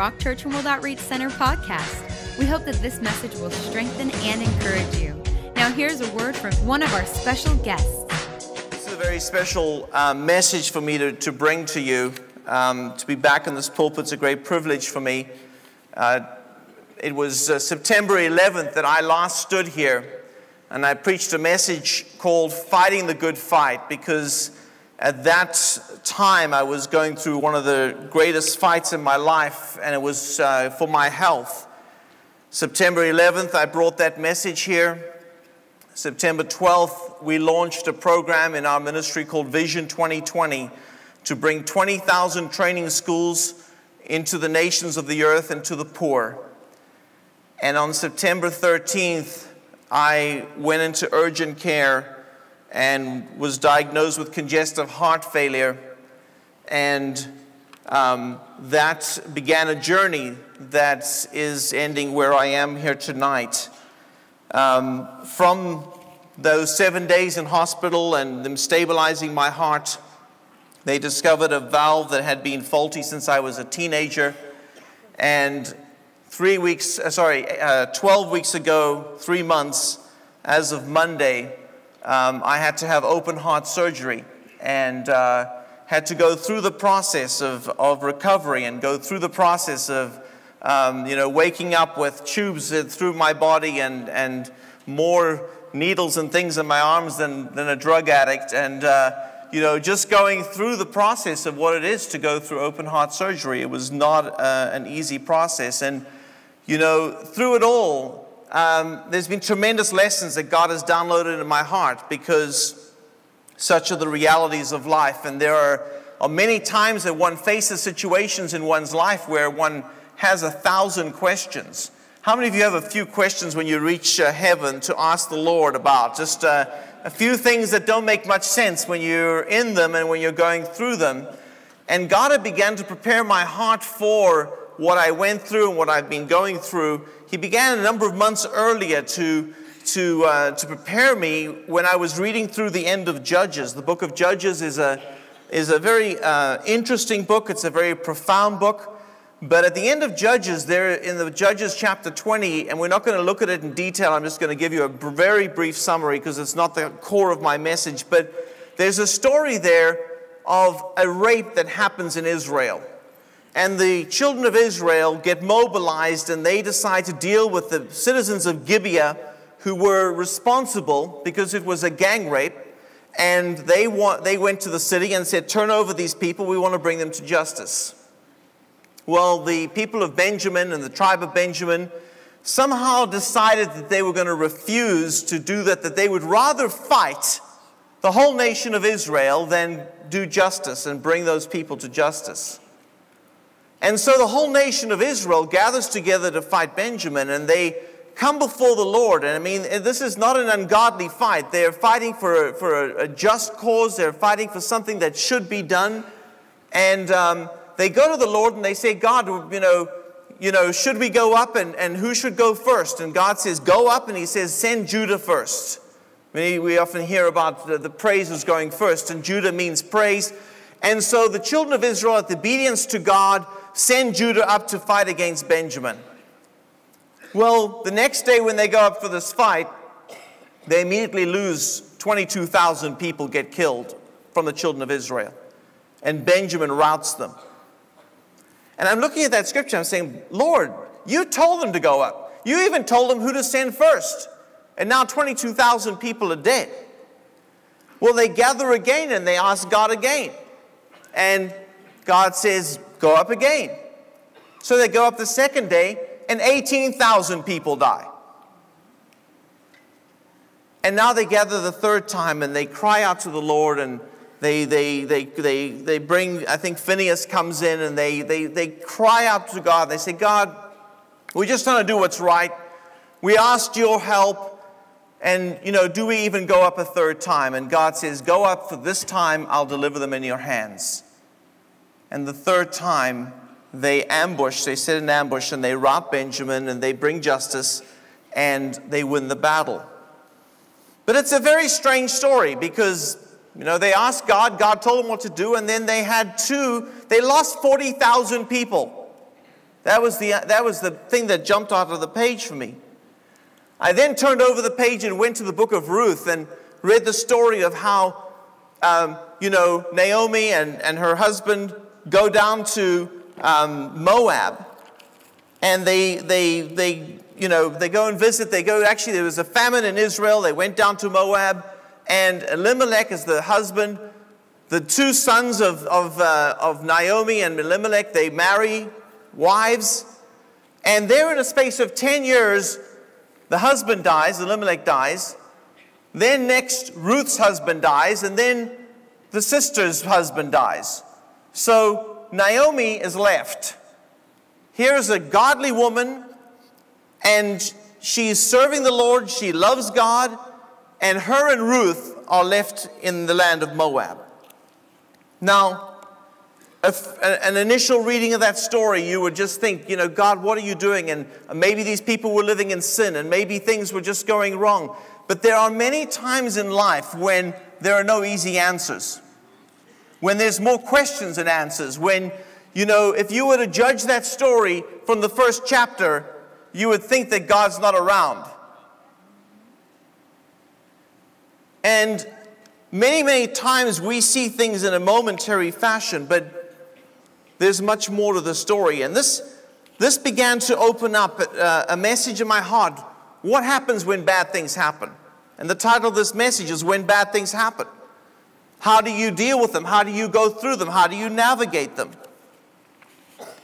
Rock Church and World Outreach Center podcast. We hope that this message will strengthen and encourage you. Now, here's a word from one of our special guests. This is a very special uh, message for me to, to bring to you. Um, to be back in this pulpit is a great privilege for me. Uh, it was uh, September 11th that I last stood here and I preached a message called Fighting the Good Fight because at that time, I was going through one of the greatest fights in my life, and it was uh, for my health. September 11th, I brought that message here. September 12th, we launched a program in our ministry called Vision 2020 to bring 20,000 training schools into the nations of the earth and to the poor. And on September 13th, I went into urgent care and was diagnosed with congestive heart failure. And um, that began a journey that is ending where I am here tonight. Um, from those seven days in hospital and them stabilizing my heart, they discovered a valve that had been faulty since I was a teenager. And three weeks, uh, sorry, uh, 12 weeks ago, three months, as of Monday, um, I had to have open heart surgery and uh, had to go through the process of, of recovery and go through the process of, um, you know, waking up with tubes through my body and, and more needles and things in my arms than, than a drug addict. And, uh, you know, just going through the process of what it is to go through open heart surgery. It was not uh, an easy process. And, you know, through it all, um, there's been tremendous lessons that God has downloaded in my heart because such are the realities of life. And there are, are many times that one faces situations in one's life where one has a thousand questions. How many of you have a few questions when you reach uh, heaven to ask the Lord about? Just uh, a few things that don't make much sense when you're in them and when you're going through them. And God had begun to prepare my heart for what I went through and what I've been going through he began a number of months earlier to, to, uh, to prepare me when I was reading through the end of Judges. The book of Judges is a, is a very uh, interesting book, it's a very profound book. But at the end of Judges, there in the Judges chapter 20, and we're not going to look at it in detail, I'm just going to give you a very brief summary because it's not the core of my message. But there's a story there of a rape that happens in Israel and the children of Israel get mobilized and they decide to deal with the citizens of Gibeah who were responsible because it was a gang rape. And they, want, they went to the city and said, Turn over these people, we want to bring them to justice. Well, the people of Benjamin and the tribe of Benjamin somehow decided that they were going to refuse to do that, that they would rather fight the whole nation of Israel than do justice and bring those people to justice. And so the whole nation of Israel gathers together to fight Benjamin, and they come before the Lord. And I mean, this is not an ungodly fight. They're fighting for a, for a, just cause, they're fighting for something that should be done. And um, they go to the Lord and they say, God, you know, you know, should we go up and, and who should go first? And God says, Go up, and He says, Send Judah first. We often hear about the, the praises going first, and Judah means praise. And so the children of Israel, at the obedience to God, send Judah up to fight against Benjamin. Well, the next day when they go up for this fight, they immediately lose 22,000 people get killed from the children of Israel. And Benjamin routs them. And I'm looking at that scripture, I'm saying, Lord, you told them to go up. You even told them who to send first. And now 22,000 people are dead. Well, they gather again and they ask God again. And God says, Go up again. So they go up the second day, and 18,000 people die. And now they gather the third time and they cry out to the Lord and they, they, they, they, they bring, I think Phineas comes in and they, they, they cry out to God. They say, God, we're just want to do what's right. We asked your help. And, you know, do we even go up a third time? And God says, Go up for this time, I'll deliver them in your hands. And the third time, they ambush, they sit in ambush, and they rob Benjamin, and they bring justice, and they win the battle. But it's a very strange story because, you know, they asked God, God told them what to do, and then they had two, they lost 40,000 people. That was, the, that was the thing that jumped out of the page for me. I then turned over the page and went to the book of Ruth and read the story of how, um, you know, Naomi and, and her husband go down to um, Moab and they, they, they, you know, they go and visit. They go, actually, there was a famine in Israel. They went down to Moab and Elimelech is the husband. The two sons of, of, uh, of Naomi and Elimelech, they marry wives. And there, in a space of 10 years, the husband dies, Elimelech dies. Then, next, Ruth's husband dies. And then the sister's husband dies. So, Naomi is left. Here's a godly woman, and she's serving the Lord. She loves God. And her and Ruth are left in the land of Moab. Now, an initial reading of that story, you would just think, you know, God, what are you doing? And maybe these people were living in sin and maybe things were just going wrong. But there are many times in life when there are no easy answers, when there's more questions than answers, when, you know, if you were to judge that story from the first chapter, you would think that God's not around. And many, many times we see things in a momentary fashion, but there's much more to the story. And this, this began to open up uh, a message in my heart. What happens when bad things happen? And the title of this message is When Bad Things Happen. How do you deal with them? How do you go through them? How do you navigate them?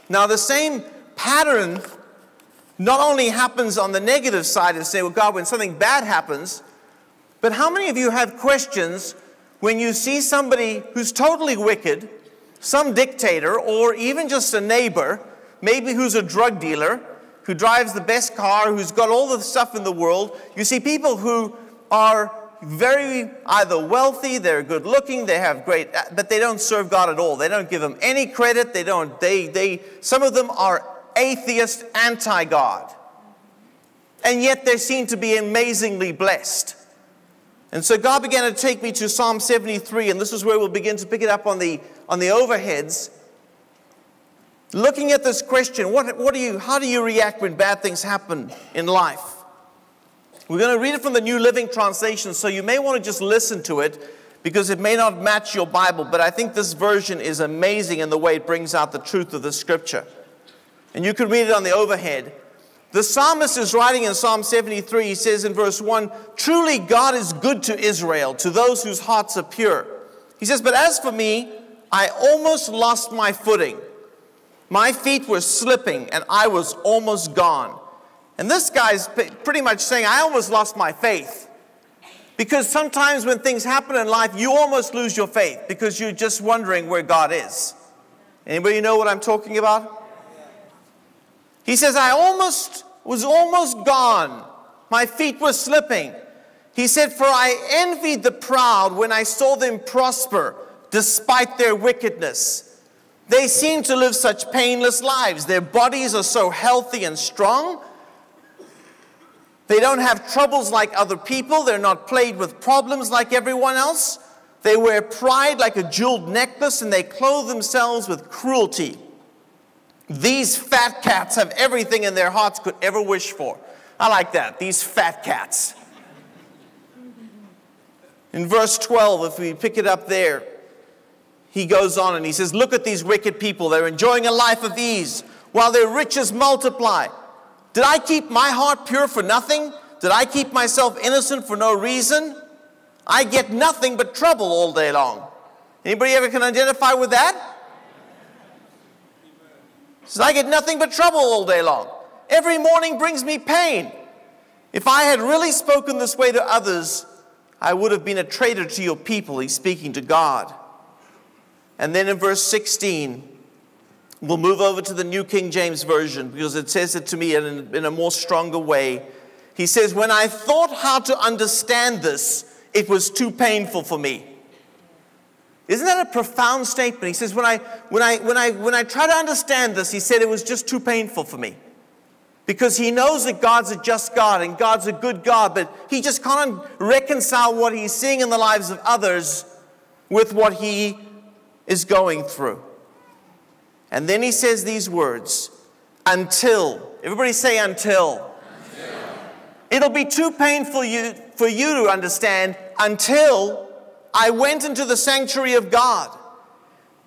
Now, the same pattern not only happens on the negative side and say, well, God, when something bad happens, but how many of you have questions when you see somebody who's totally wicked some dictator, or even just a neighbor, maybe who's a drug dealer, who drives the best car, who's got all the stuff in the world. You see people who are very either wealthy, they're good looking, they have great, but they don't serve God at all. They don't give him any credit. They don't, they, they, some of them are atheist, anti God. And yet they seem to be amazingly blessed. And so God began to take me to Psalm 73, and this is where we'll begin to pick it up on the, on the overheads. Looking at this question, what, what do you, how do you react when bad things happen in life? We're going to read it from the New Living Translation, so you may want to just listen to it because it may not match your Bible, but I think this version is amazing in the way it brings out the truth of the scripture. And you can read it on the overhead. The psalmist is writing in Psalm 73, he says in verse 1 Truly God is good to Israel, to those whose hearts are pure. He says, But as for me, I almost lost my footing. My feet were slipping and I was almost gone. And this guy's pretty much saying, I almost lost my faith. Because sometimes when things happen in life, you almost lose your faith because you're just wondering where God is. Anybody know what I'm talking about? He says, I almost was almost gone. My feet were slipping. He said, For I envied the proud when I saw them prosper despite their wickedness. They seem to live such painless lives. Their bodies are so healthy and strong. They don't have troubles like other people. They're not plagued with problems like everyone else. They wear pride like a jeweled necklace and they clothe themselves with cruelty. These fat cats have everything in their hearts could ever wish for. I like that. These fat cats. In verse 12, if we pick it up there, he goes on and he says, Look at these wicked people. They're enjoying a life of ease while their riches multiply. Did I keep my heart pure for nothing? Did I keep myself innocent for no reason? I get nothing but trouble all day long. Anybody ever can identify with that? says, I get nothing but trouble all day long. Every morning brings me pain. If I had really spoken this way to others, I would have been a traitor to your people. He's speaking to God. And then in verse 16, we'll move over to the New King James Version because it says it to me in, in a more stronger way. He says, When I thought how to understand this, it was too painful for me. Isn't that a profound statement? He says, when I, when, I, when, I, when I try to understand this, he said it was just too painful for me. Because he knows that God's a just God and God's a good God, but he just can't reconcile what he's seeing in the lives of others with what he is going through. And then he says these words until. Everybody say until. until. It'll be too painful you, for you to understand until I went into the sanctuary of God.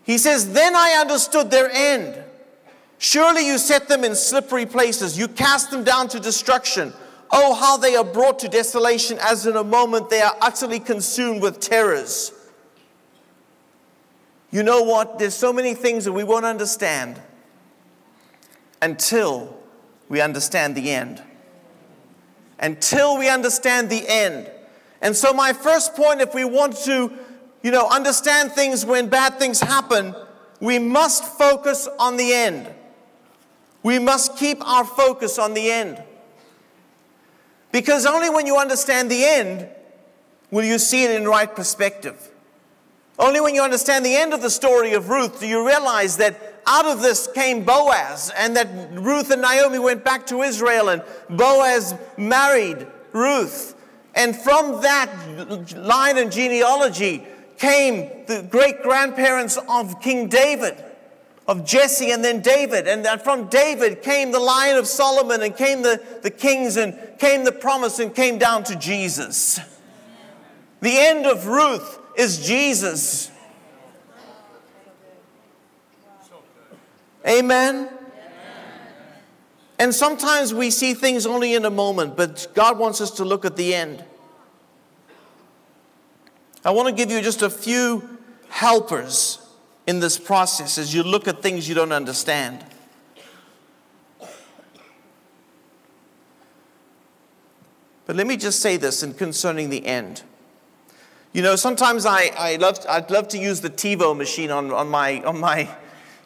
He says, Then I understood their end. Surely you set them in slippery places, you cast them down to destruction. Oh, how they are brought to desolation, as in a moment they are utterly consumed with terrors. You know what? There's so many things that we won't understand until we understand the end. Until we understand the end. And so, my first point, if we want to, you know, understand things when bad things happen, we must focus on the end. We must keep our focus on the end. Because only when you understand the end will you see it in right perspective. Only when you understand the end of the story of Ruth do you realize that out of this came Boaz, and that Ruth and Naomi went back to Israel, and Boaz married Ruth. And from that line and genealogy came the great grandparents of King David, of Jesse, and then David. And from David came the line of Solomon, and came the, the kings, and came the promise, and came down to Jesus. The end of Ruth is Jesus. Amen. And sometimes we see things only in a moment, but God wants us to look at the end. I want to give you just a few helpers in this process as you look at things you don't understand. But let me just say this in concerning the end. You know, sometimes I, I love, I'd love to use the TiVo machine on, on, my, on my,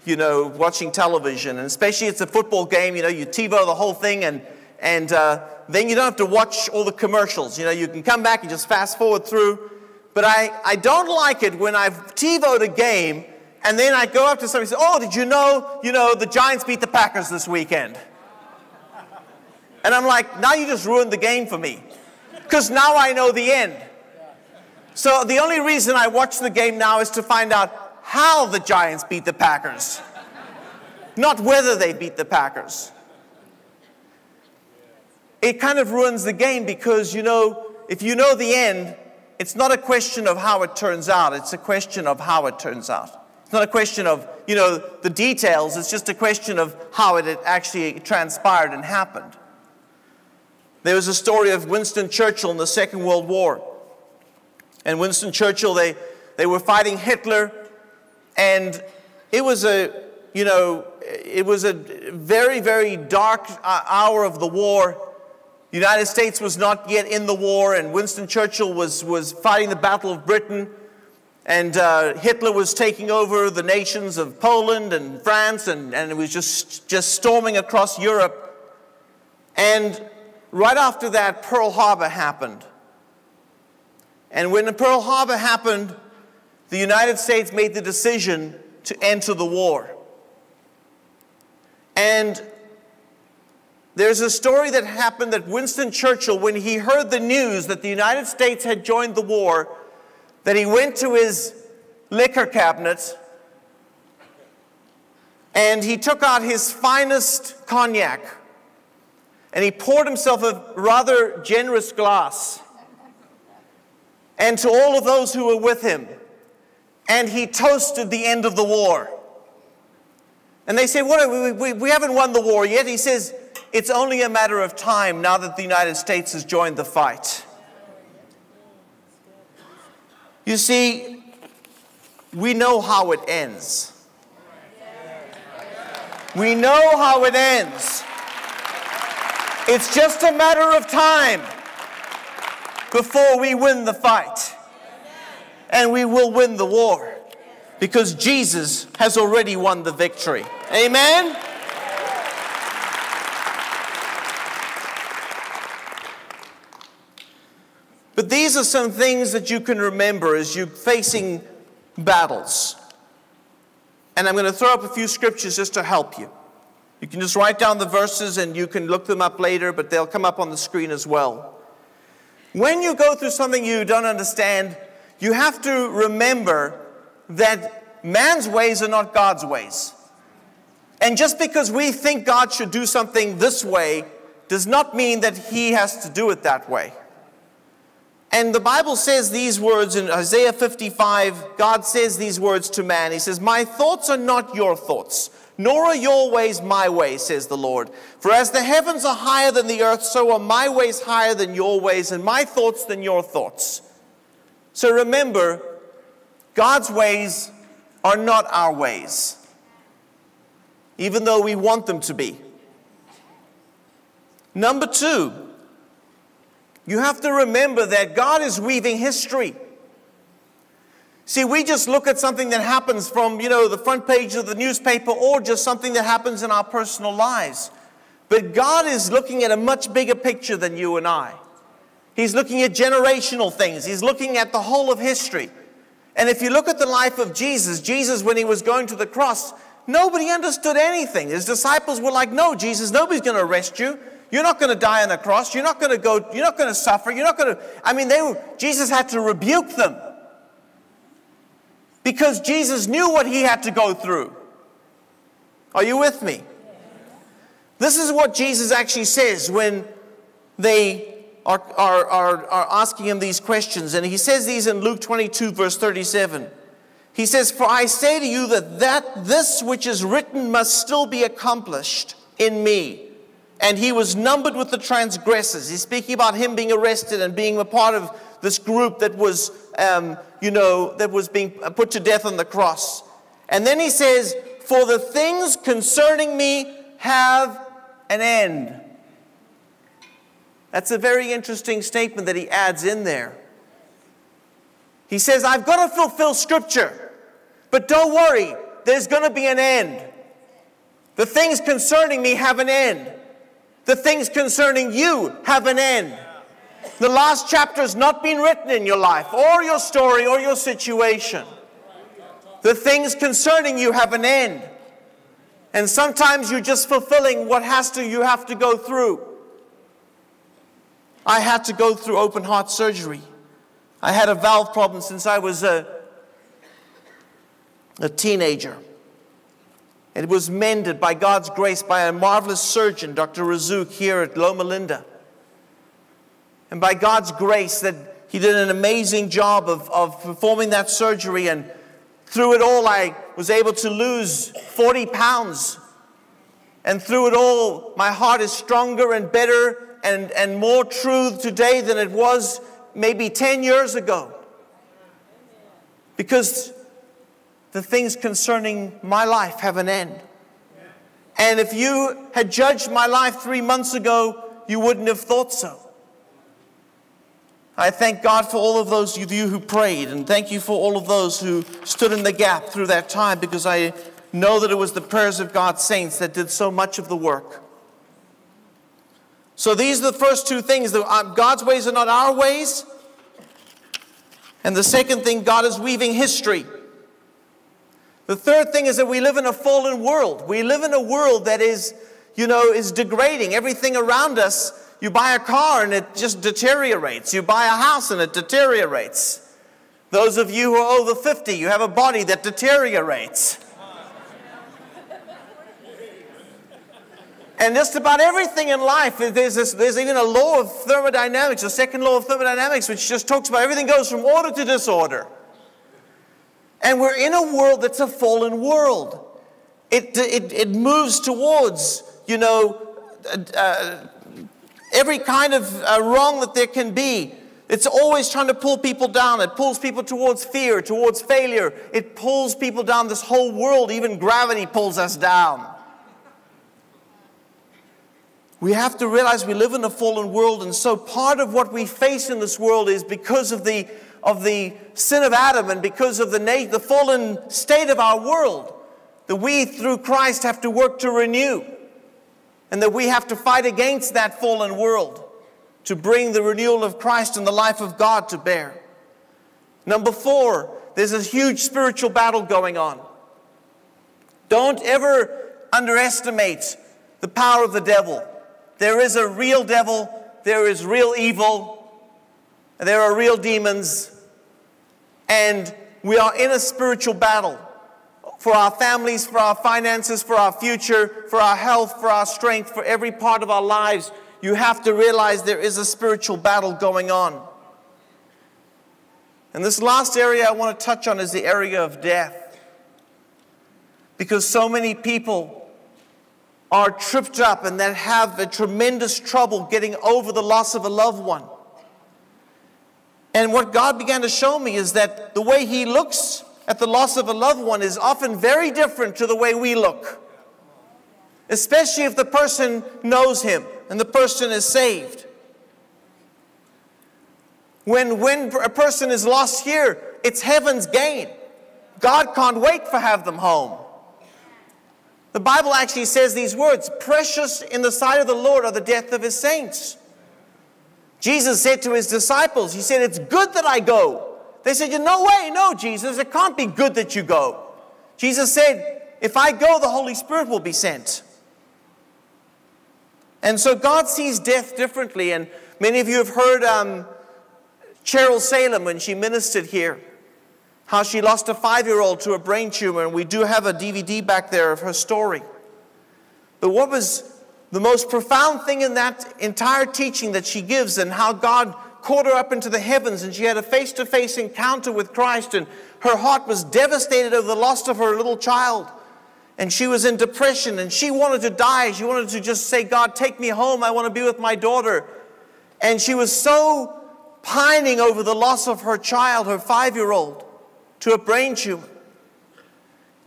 you know, watching television. And especially it's a football game, you know, you TiVo the whole thing and, and uh, then you don't have to watch all the commercials. You know, you can come back and just fast forward through. But I, I don't like it when I've TiVoed a game and then I go up to somebody and say, oh, did you know, you know, the Giants beat the Packers this weekend? And I'm like, now you just ruined the game for me. Because now I know the end. So the only reason I watch the game now is to find out how the Giants beat the Packers, not whether they beat the Packers. It kind of ruins the game because, you know, if you know the end, it's not a question of how it turns out, it's a question of how it turns out. It's not a question of, you know, the details, it's just a question of how it actually transpired and happened. There was a story of Winston Churchill in the Second World War and Winston Churchill, they, they were fighting Hitler, and it was a, you know, it was a very, very dark uh, hour of the war. The United States was not yet in the war, and Winston Churchill was, was fighting the Battle of Britain, and uh, Hitler was taking over the nations of Poland and France, and, and it was just, just storming across Europe. And right after that, Pearl Harbor happened. And when Pearl Harbor happened, the United States made the decision to enter the war. And there's a story that happened that Winston Churchill, when he heard the news that the United States had joined the war, that he went to his liquor cabinet and he took out his finest cognac and he poured himself a rather generous glass and to all of those who were with him. And he toasted the end of the war. And they say, What, we, we, we haven't won the war yet. He says, It's only a matter of time now that the United States has joined the fight. You see, we know how it ends. We know how it ends. It's just a matter of time before we win the fight. And we will win the war because Jesus has already won the victory. Amen? But these are some things that you can remember as you're facing battles. And I'm going to throw up a few scriptures just to help you. You can just write down the verses and you can look them up later, but they'll come up on the screen as well. When you go through something you don't understand, you have to remember that man's ways are not God's ways. And just because we think God should do something this way does not mean that He has to do it that way. And the Bible says these words in Isaiah 55. God says these words to man. He says, My thoughts are not your thoughts, nor are your ways my ways, says the Lord. For as the heavens are higher than the earth, so are my ways higher than your ways, and my thoughts than your thoughts. So remember, God's ways are not our ways, even though we want them to be. Number two, you have to remember that God is weaving history. See, we just look at something that happens from, you know, the front page of the newspaper or just something that happens in our personal lives. But God is looking at a much bigger picture than you and I. He's looking at generational things. He's looking at the whole of history. And if you look at the life of Jesus, Jesus, when he was going to the cross, nobody understood anything. His disciples were like, No, Jesus, nobody's going to arrest you. You're not going to die on the cross. You're not going to go, you're not going to suffer. You're not going to, I mean, they were, Jesus had to rebuke them because Jesus knew what he had to go through. Are you with me? This is what Jesus actually says when they are, are, are, are asking him these questions. And he says these in Luke 22, verse 37. He says, For I say to you that, that this which is written must still be accomplished in me. And he was numbered with the transgressors. He's speaking about him being arrested and being a part of this group that was, um, you know, that was being put to death on the cross. And then he says, For the things concerning me have an end. That's a very interesting statement that he adds in there. He says, I've got to fulfill Scripture, but don't worry, there's going to be an end. The things concerning me have an end. The things concerning you have an end. The last chapter has not been written in your life, or your story, or your situation. The things concerning you have an end. And sometimes you're just fulfilling what has to you have to go through. I had to go through open heart surgery. I had a valve problem since I was a, a teenager. It was mended by God's grace by a marvelous surgeon, Dr. Razzouk, here at Loma Linda. And by God's grace, that he did an amazing job of, of performing that surgery. And through it all, I was able to lose 40 pounds. And through it all, my heart is stronger and better and, and more true today than it was maybe 10 years ago. Because the things concerning my life have an end. And if you had judged my life three months ago, you wouldn't have thought so. I thank God for all of those of you who prayed, and thank you for all of those who stood in the gap through that time because I know that it was the prayers of God's saints that did so much of the work. So these are the first two things. Uh, God's ways are not our ways. And the second thing, God is weaving history. The third thing is that we live in a fallen world. We live in a world that is, you know, is degrading. Everything around us, you buy a car and it just deteriorates. You buy a house and it deteriorates. Those of you who are over 50, you have a body that deteriorates. And just about everything in life, there's, this, there's even a law of thermodynamics, the second law of thermodynamics, which just talks about everything goes from order to disorder. And we're in a world that's a fallen world. It, it, it moves towards, you know, uh, every kind of uh, wrong that there can be. It's always trying to pull people down. It pulls people towards fear, towards failure. It pulls people down. This whole world, even gravity pulls us down. We have to realize we live in a fallen world, and so part of what we face in this world is because of the, of the sin of Adam and because of the, the fallen state of our world that we, through Christ, have to work to renew, and that we have to fight against that fallen world to bring the renewal of Christ and the life of God to bear. Number four, there's a huge spiritual battle going on. Don't ever underestimate the power of the devil. There is a real devil, there is real evil, there are real demons, and we are in a spiritual battle. For our families, for our finances, for our future, for our health, for our strength, for every part of our lives, you have to realize there is a spiritual battle going on. And this last area I want to touch on is the area of death. Because so many people are tripped up and that have a tremendous trouble getting over the loss of a loved one. And what God began to show me is that the way He looks at the loss of a loved one is often very different to the way we look, especially if the person knows Him and the person is saved. When, when a person is lost here, it's heaven's gain. God can't wait for have them home. The Bible actually says these words Precious in the sight of the Lord are the death of his saints. Jesus said to his disciples, He said, It's good that I go. They said, "You No way, no, Jesus, it can't be good that you go. Jesus said, If I go, the Holy Spirit will be sent. And so God sees death differently. And many of you have heard um, Cheryl Salem when she ministered here how she lost a five year old to a brain tumor, and we do have a DVD back there of her story. But what was the most profound thing in that entire teaching that she gives, and how God caught her up into the heavens, and she had a face to face encounter with Christ, and her heart was devastated over the loss of her little child. And she was in depression, and she wanted to die. She wanted to just say, God, take me home. I want to be with my daughter. And she was so pining over the loss of her child, her five year old to a brain tumor.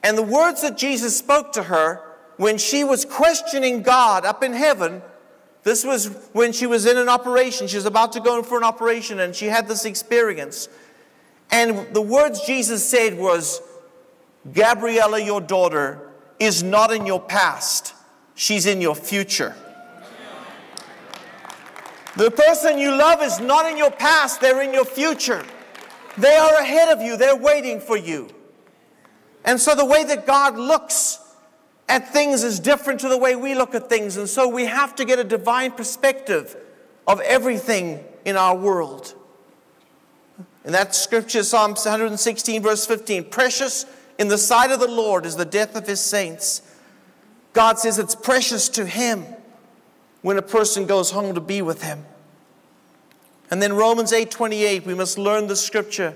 And the words that Jesus spoke to her when she was questioning God up in heaven, this was when she was in an operation. She was about to go in for an operation and she had this experience. And the words Jesus said was, Gabriella, your daughter, is not in your past. She's in your future. The person you love is not in your past, they're in your future. They are ahead of you, they're waiting for you. And so the way that God looks at things is different to the way we look at things. And so we have to get a divine perspective of everything in our world. And that scripture, Psalm 116, verse 15 Precious in the sight of the Lord is the death of his saints. God says it's precious to him when a person goes home to be with him. And then Romans 8:28, we must learn the scripture.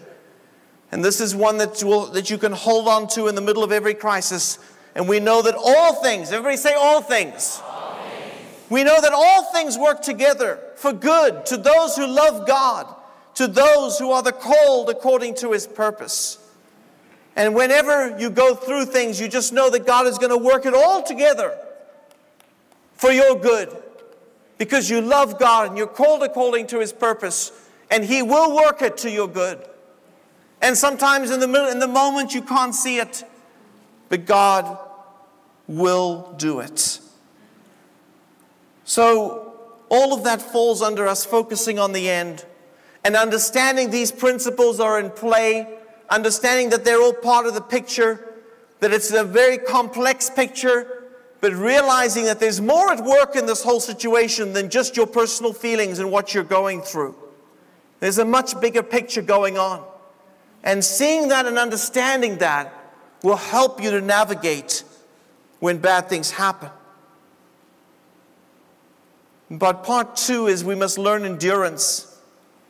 And this is one that, will, that you can hold on to in the middle of every crisis. And we know that all things, everybody say all things. all things. We know that all things work together for good to those who love God, to those who are the called according to his purpose. And whenever you go through things, you just know that God is going to work it all together for your good because you love God and you're called according to His purpose, and He will work it to your good. And sometimes in the, middle, in the moment you can't see it, but God will do it. So, all of that falls under us focusing on the end and understanding these principles are in play, understanding that they're all part of the picture, that it's a very complex picture, but realizing that there's more at work in this whole situation than just your personal feelings and what you're going through. There's a much bigger picture going on. And seeing that and understanding that will help you to navigate when bad things happen. But part two is we must learn endurance.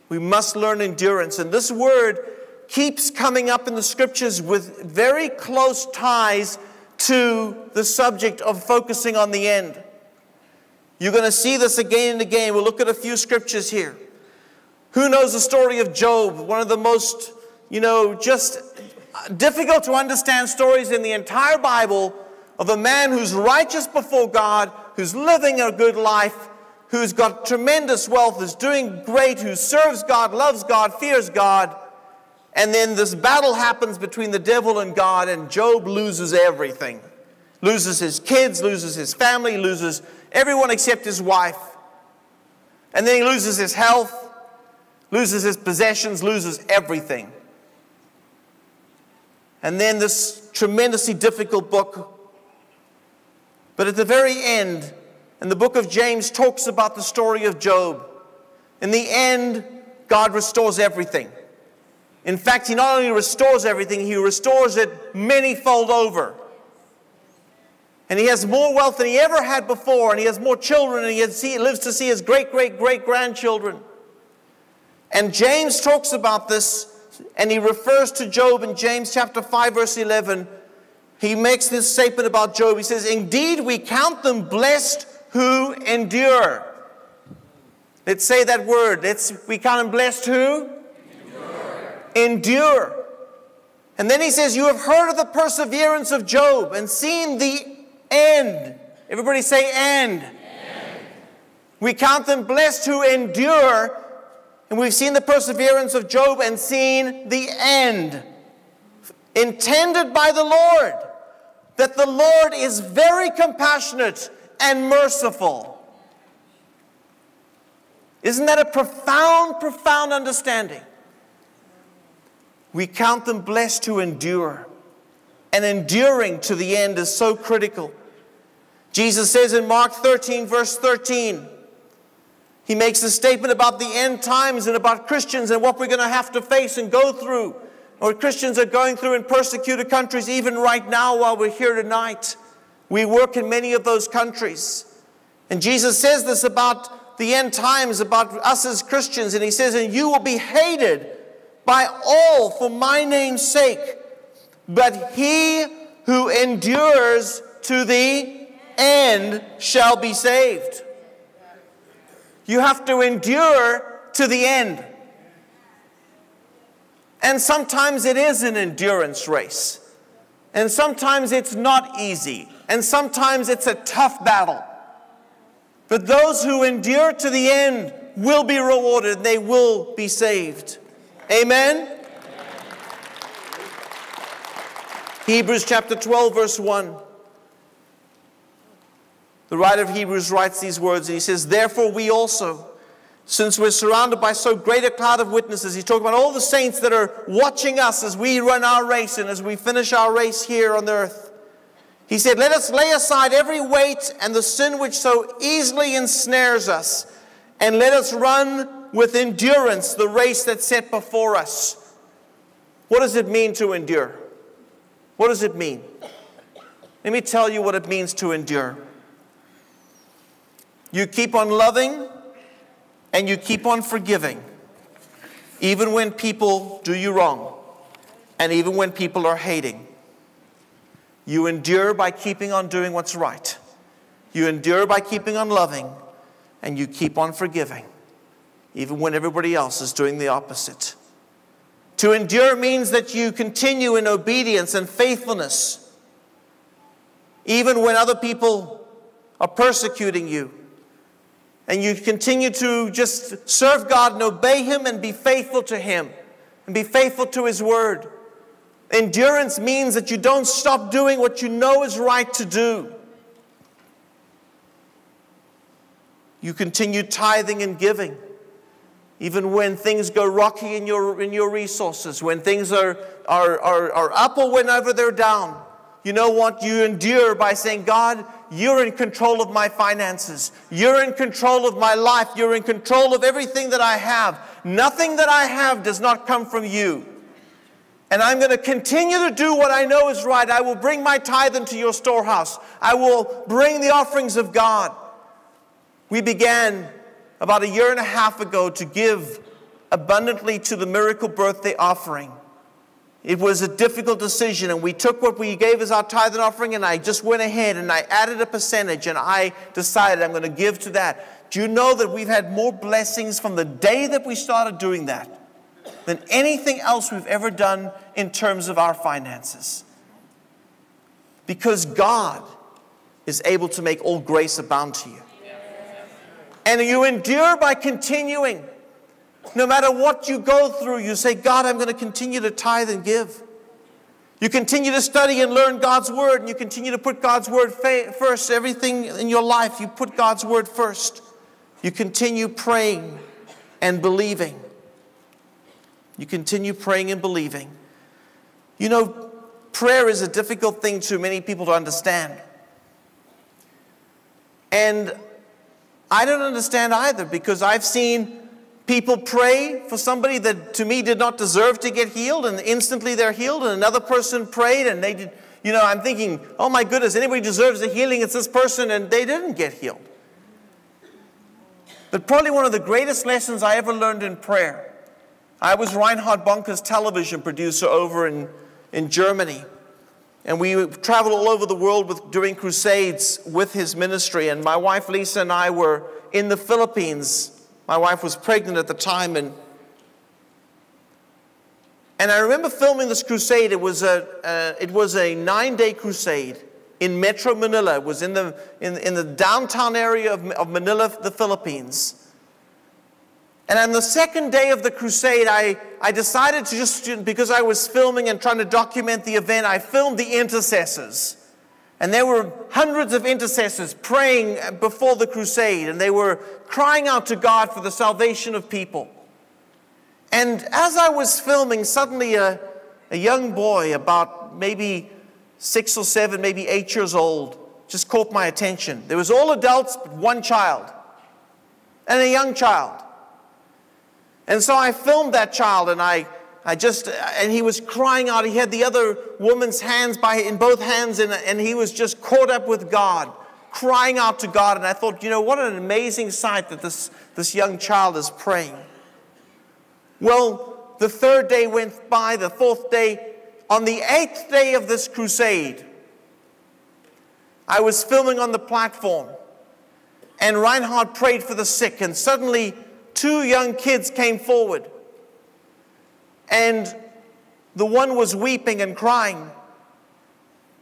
We must learn endurance. And this word keeps coming up in the scriptures with very close ties to the subject of focusing on the end. You're going to see this again and again. We'll look at a few scriptures here. Who knows the story of Job? One of the most, you know, just difficult to understand stories in the entire Bible of a man who's righteous before God, who's living a good life, who's got tremendous wealth, who's doing great, who serves God, loves God, fears God, and then this battle happens between the devil and God, and Job loses everything. Loses his kids, loses his family, loses everyone except his wife. And then he loses his health, loses his possessions, loses everything. And then this tremendously difficult book. But at the very end, and the book of James talks about the story of Job. In the end, God restores everything. In fact, he not only restores everything, he restores it many fold over. And he has more wealth than he ever had before, and he has more children, and he, lives to see his great, great, great grandchildren. And James talks about this, and he refers to Job in James chapter 5, verse 11. He makes this statement about Job. He says, Indeed, we count them blessed who endure. Let's say that word. Let's, we count them blessed who? endure. endure. And then he says, You have heard of the perseverance of Job and seen the end. Everybody say, end. end. We count them blessed who endure, and we've seen the perseverance of Job and seen the end. Intended by the Lord, that the Lord is very compassionate and merciful. Isn't that a profound, profound understanding? We count them blessed to endure. And enduring to the end is so critical. Jesus says in Mark 13, verse 13, he makes a statement about the end times and about Christians and what we're going to have to face and go through. Or Christians are going through in persecuted countries, even right now while we're here tonight. We work in many of those countries. And Jesus says this about the end times, about us as Christians. And he says, And you will be hated by all for my name's sake. But he who endures to the end shall be saved. You have to endure to the end. And sometimes it is an endurance race. And sometimes it's not easy. And sometimes it's a tough battle. But those who endure to the end will be rewarded, they will be saved. Amen? Hebrews chapter 12, verse 1. The writer of Hebrews writes these words, and he says, Therefore, we also, since we're surrounded by so great a cloud of witnesses, he's talking about all the saints that are watching us as we run our race and as we finish our race here on the earth. He said, Let us lay aside every weight and the sin which so easily ensnares us, and let us run with endurance the race that's set before us. What does it mean to endure? What does it mean? Let me tell you what it means to endure. You keep on loving and you keep on forgiving, even when people do you wrong and even when people are hating. You endure by keeping on doing what's right. You endure by keeping on loving and you keep on forgiving even when everybody else is doing the opposite. To endure means that you continue in obedience and faithfulness, even when other people are persecuting you. And you continue to just serve God and obey Him and be faithful to Him and be faithful to His Word. Endurance means that you don't stop doing what you know is right to do. You continue tithing and giving even when things go rocky in your, in your resources, when things are, are, are, are up or whenever they're down. You know what? You endure by saying, God, you're in control of my finances. You're in control of my life. You're in control of everything that I have. Nothing that I have does not come from you. And I'm going to continue to do what I know is right. I will bring my tithe into your storehouse. I will bring the offerings of God. We began about a year and a half ago to give abundantly to the miracle birthday offering. It was a difficult decision, and we took what we gave as our tithe and offering, and I just went ahead and I added a percentage, and I decided I'm going to give to that. Do you know that we've had more blessings from the day that we started doing that than anything else we've ever done in terms of our finances? Because God is able to make all grace abound to you. And you endure by continuing. No matter what you go through, you say, God, I'm going to continue to tithe and give. You continue to study and learn God's word, and you continue to put God's word first. Everything in your life, you put God's word first. You continue praying and believing. You continue praying and believing. You know, prayer is a difficult thing to many people to understand. And I don't understand either because I've seen people pray for somebody that to me did not deserve to get healed, and instantly they're healed, and another person prayed and they did. You know, I'm thinking, oh my goodness, anybody deserves a healing, it's this person, and they didn't get healed. But probably one of the greatest lessons I ever learned in prayer. I was Reinhard Bonnke's television producer over in, in Germany. And we traveled all over the world with, during crusades with his ministry. And my wife Lisa and I were in the Philippines. My wife was pregnant at the time. And, and I remember filming this crusade. It was a, uh, it was a nine day crusade in Metro Manila. It was in the, in, in the downtown area of, of Manila, the Philippines. And on the second day of the crusade, I, I decided to just, because I was filming and trying to document the event, I filmed the intercessors. And there were hundreds of intercessors praying before the crusade, and they were crying out to God for the salvation of people. And as I was filming, suddenly a, a young boy, about maybe six or seven, maybe eight years old, just caught my attention. There was all adults, but one child, and a young child. And so I filmed that child and I, I just, and he was crying out. He had the other woman's hands by, in both hands and, and he was just caught up with God, crying out to God. And I thought, you know, what an amazing sight that this, this young child is praying. Well, the third day went by, the fourth day. On the eighth day of this crusade, I was filming on the platform and Reinhard prayed for the sick and suddenly two young kids came forward. And the one was weeping and crying.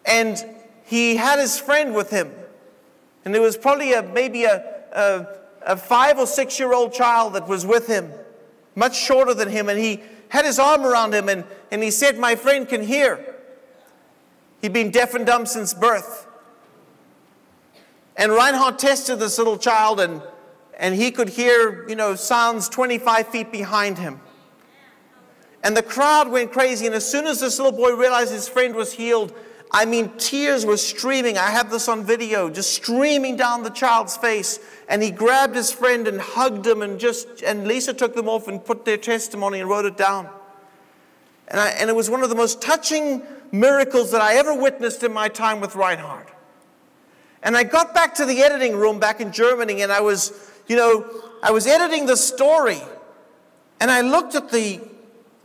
And he had his friend with him. And there was probably a, maybe a, a, a five or six year old child that was with him, much shorter than him. And he had his arm around him and, and he said, My friend can hear. He'd been deaf and dumb since birth. And Reinhard tested this little child and and he could hear, you know, sounds 25 feet behind him. And the crowd went crazy. And as soon as this little boy realized his friend was healed, I mean, tears were streaming. I have this on video, just streaming down the child's face. And he grabbed his friend and hugged him, and just, and Lisa took them off and put their testimony and wrote it down. And, I, and it was one of the most touching miracles that I ever witnessed in my time with Reinhard. And I got back to the editing room back in Germany, and I was you know, I was editing the story and I looked at the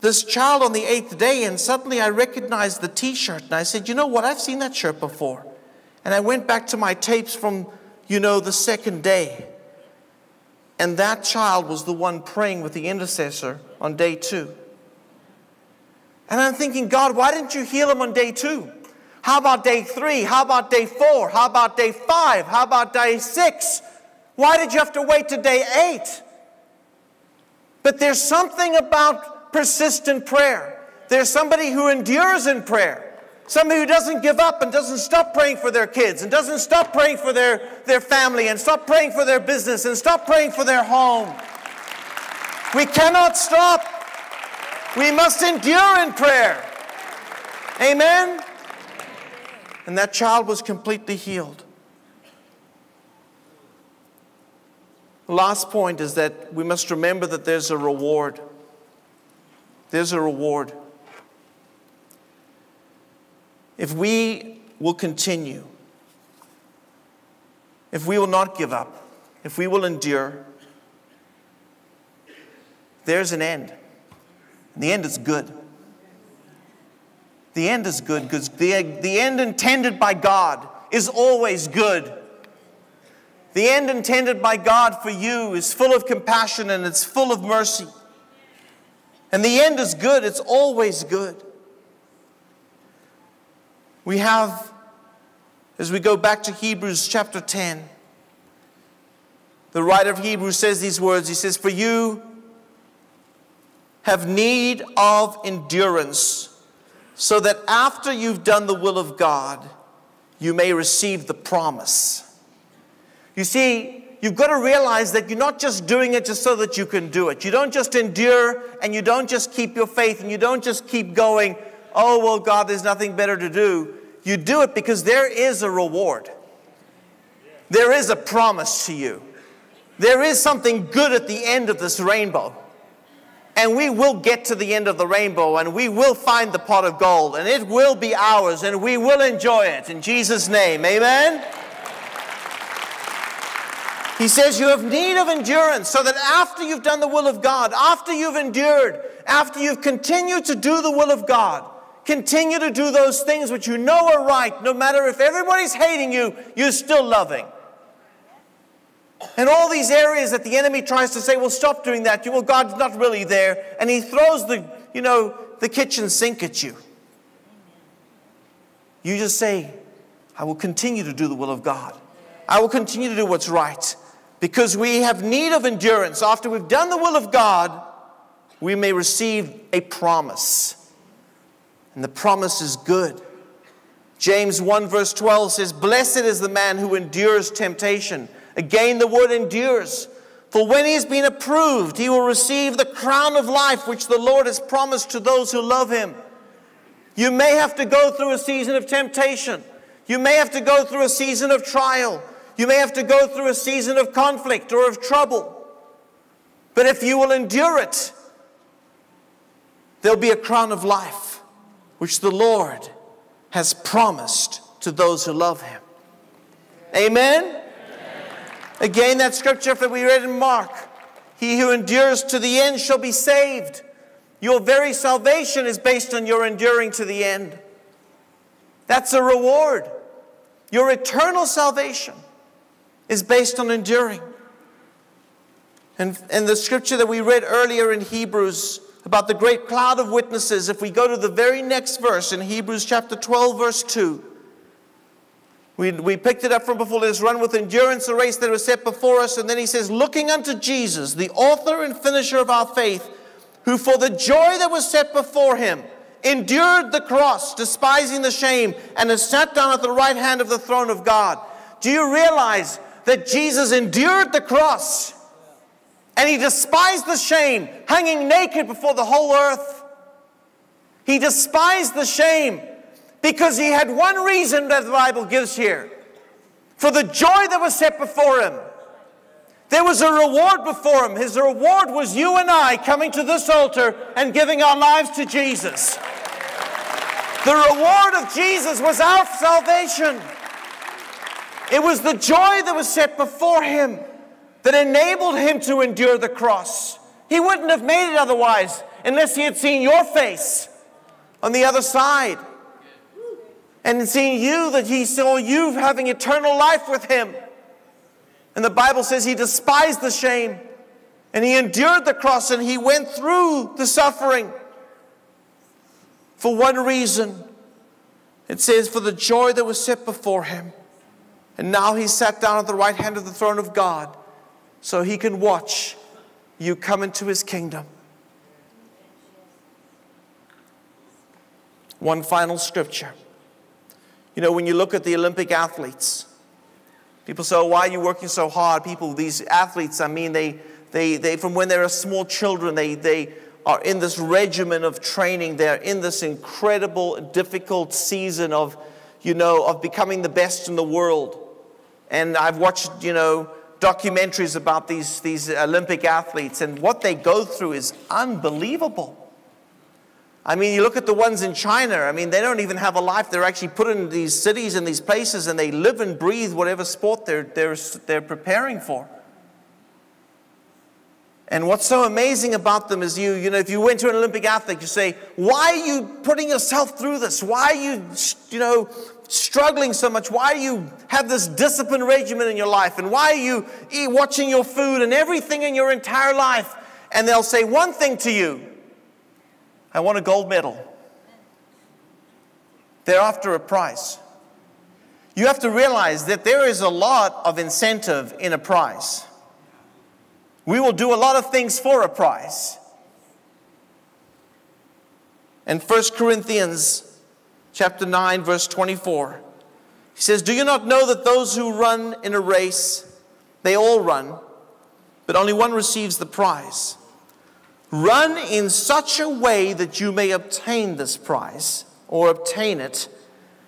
this child on the eighth day and suddenly I recognized the t-shirt and I said, you know what, I've seen that shirt before. And I went back to my tapes from, you know, the second day. And that child was the one praying with the intercessor on day two. And I'm thinking, God, why didn't you heal him on day two? How about day three? How about day four? How about day five? How about day six? Why did you have to wait to day eight? But there's something about persistent prayer. There's somebody who endures in prayer. Somebody who doesn't give up and doesn't stop praying for their kids and doesn't stop praying for their, their family and stop praying for their business and stop praying for their home. We cannot stop. We must endure in prayer. Amen? And that child was completely healed. Last point is that we must remember that there's a reward. There's a reward. If we will continue, if we will not give up, if we will endure, there's an end. And the end is good. The end is good because the, the end intended by God is always good. The end intended by God for you is full of compassion and it's full of mercy. And the end is good, it's always good. We have, as we go back to Hebrews chapter 10, the writer of Hebrews says these words He says, For you have need of endurance, so that after you've done the will of God, you may receive the promise. You see, you've got to realize that you're not just doing it just so that you can do it. You don't just endure and you don't just keep your faith and you don't just keep going, oh, well, God, there's nothing better to do. You do it because there is a reward, there is a promise to you. there is something good at the end of this rainbow. And we will get to the end of the rainbow and we will find the pot of gold and it will be ours and we will enjoy it in Jesus' name. Amen. He says you have need of endurance so that after you've done the will of God, after you've endured, after you've continued to do the will of God, continue to do those things which you know are right, no matter if everybody's hating you, you're still loving. And all these areas that the enemy tries to say, well, stop doing that. You, well, God's not really there. And he throws the, you know, the kitchen sink at you. You just say, I will continue to do the will of God. I will continue to do what's right. Because we have need of endurance. After we've done the will of God, we may receive a promise. And the promise is good. James 1, verse 12 says, Blessed is the man who endures temptation. Again, the word endures. For when he has been approved, he will receive the crown of life which the Lord has promised to those who love him. You may have to go through a season of temptation. You may have to go through a season of trial. You may have to go through a season of conflict or of trouble. But if you will endure it, there'll be a crown of life which the Lord has promised to those who love him. Amen? Again, that scripture that we read in Mark He who endures to the end shall be saved. Your very salvation is based on your enduring to the end. That's a reward. Your eternal salvation is based on enduring. And, and the scripture that we read earlier in Hebrews about the great cloud of witnesses, if we go to the very next verse in Hebrews chapter 12, verse 2, we, we picked it up from before. Let us run with endurance the race that was set before us. And then he says, looking unto Jesus, the author and finisher of our faith, who for the joy that was set before him endured the cross, despising the shame, and has sat down at the right hand of the throne of God. Do you realize that Jesus endured the cross and he despised the shame, hanging naked before the whole earth? He despised the shame because he had one reason that the Bible gives here for the joy that was set before him. There was a reward before him. His reward was you and I coming to this altar and giving our lives to Jesus. The reward of Jesus was our salvation. It was the joy that was set before him that enabled him to endure the cross. He wouldn't have made it otherwise unless he had seen your face on the other side and seeing you that he saw you having eternal life with him. And the Bible says he despised the shame and he endured the cross and he went through the suffering for one reason. It says, for the joy that was set before him. And now he sat down at the right hand of the throne of God so he can watch you come into his kingdom. One final scripture. You know, when you look at the Olympic athletes, people say, oh, why are you working so hard? People, these athletes, I mean, they, they, they from when they're small children, they, they are in this regimen of training. They're in this incredible, difficult season of, you know, of becoming the best in the world. And I've watched, you know, documentaries about these, these Olympic athletes, and what they go through is unbelievable. I mean, you look at the ones in China, I mean, they don't even have a life. They're actually put in these cities and these places and they live and breathe whatever sport they're, they're, they're preparing for. And what's so amazing about them is you, you know, if you went to an Olympic athlete, you say, why are you putting yourself through this? Why are you, you know, struggling so much? Why do you have this discipline regimen in your life? And why are you watching your food and everything in your entire life? And they'll say one thing to you I want a gold medal. They're after a prize. You have to realize that there is a lot of incentive in a prize. We will do a lot of things for a prize. In 1 Corinthians chapter 9 verse 24, he says, "Do you not know that those who run in a race, they all run, but only one receives the prize?" Run in such a way that you may obtain this prize or obtain it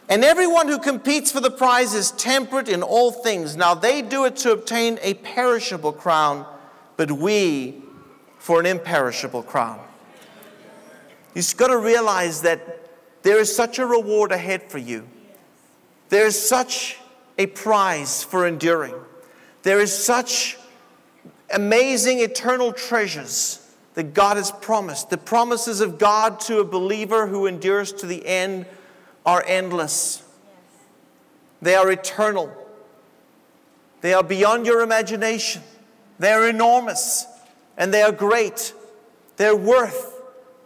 And everyone who competes for the prize is temperate in all things. Now they do it to obtain a perishable crown, but we for an imperishable crown. You've got to realize that there is such a reward ahead for you. There is such a prize for enduring. There is such amazing eternal treasures that God has promised. The promises of God to a believer who endures to the end are endless, they are eternal, they are beyond your imagination, they are enormous, and they are great. They're worth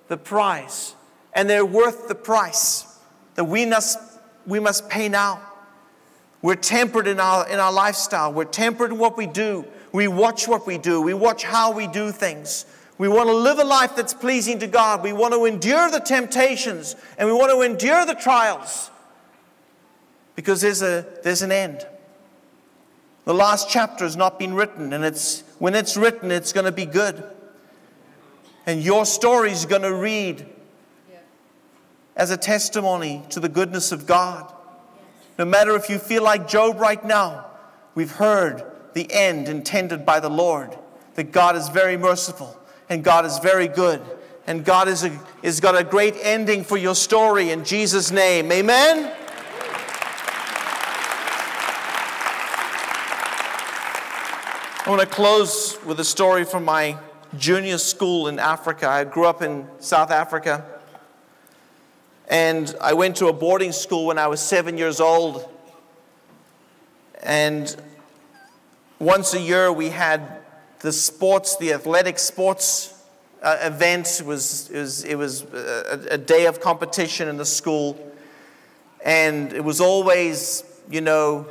the price, and they're worth the price that we must, we must pay now. We're tempered in our, in our lifestyle. We're tempered in what we do. We watch what we do. We watch how we do things. We want to live a life that's pleasing to God. We want to endure the temptations and we want to endure the trials because there's, a, there's an end. The last chapter has not been written, and it's, when it's written, it's going to be good. And your story is going to read as a testimony to the goodness of God. No matter if you feel like Job right now, we've heard the end intended by the Lord, that God is very merciful and God is very good. And God is, is got a great ending for your story in Jesus' name. Amen? I want to close with a story from my junior school in Africa. I grew up in South Africa. And I went to a boarding school when I was seven years old. And once a year we had the sports, the athletic sports uh, event. It was, it was, it was a, a, day of competition in the school. And it was always, you know,